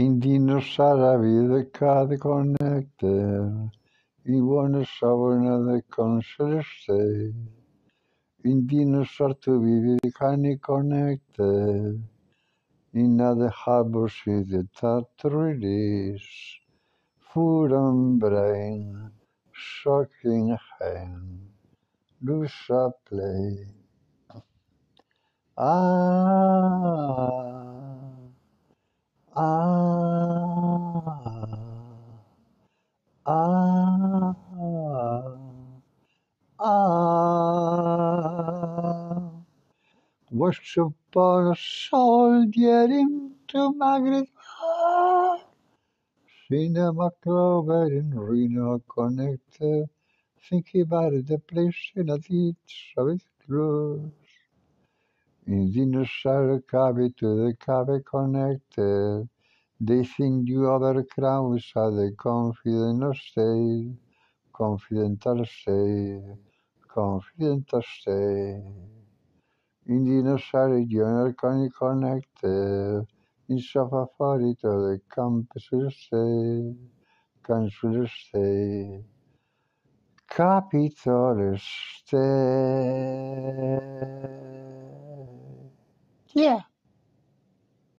Un dinossauro a vida cada connected. I buona savona con celeste. Un dinosaur to vive kind connected. In other harbor city that release. Food and brain. Shocking hand. Lucia play. Ah, ah, ah, ah. Once upon a soldier into Margaret Hall. Cinema Clover in Reno connected. Thinking about the place in a ditch of its clothes. In dinosaur cave to the cave connected. They think you other crowds are the confident state. Confidential state. Confidential state. In dinosaur journal can connected. In safari to the campus state. Council state. Capitol state. Yeah.